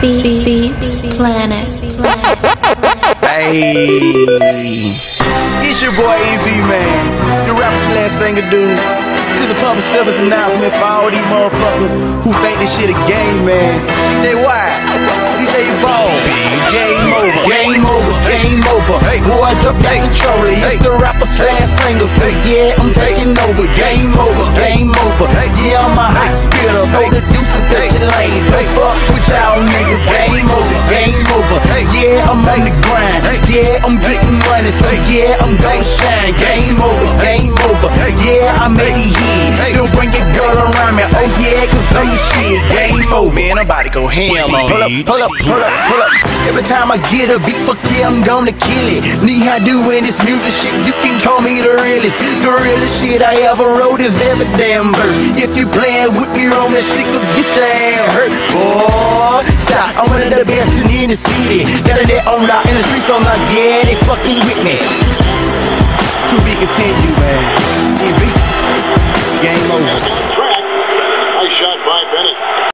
Beat Beats Planet. Hey, it's your boy NB man, the rapper slash singer dude. It is a public service announcement for all these motherfuckers who think this shit a game, man. DJ Y, DJ Ball, game over, game over, game over. Hey, boy, jump back controller. It's the rapper slash singer, so yeah, I'm taking over. Game over, game over. Yeah, I'm a hot spitter, throw the deuces at your lane. I'm on the grind. Yeah, I'm getting money, so yeah, I'm gon' shine. Game over, game over. Yeah, I made it here. Don't bring your girl around me. Oh yeah, cause I'm the shit. Game over. Man, I'm about to go ham on Hold up, hold up, hold up, hold up. Every time I get a beat, fuck yeah, I'm gonna kill it. Knee high doing this music shit, you can call me the realest. The realest shit I ever wrote is every damn verse. If you playing with me on that shit, could get your ass of the best in the city. Got it on lock in the streets, I'm like, yeah, they fucking with me. To be continued, man.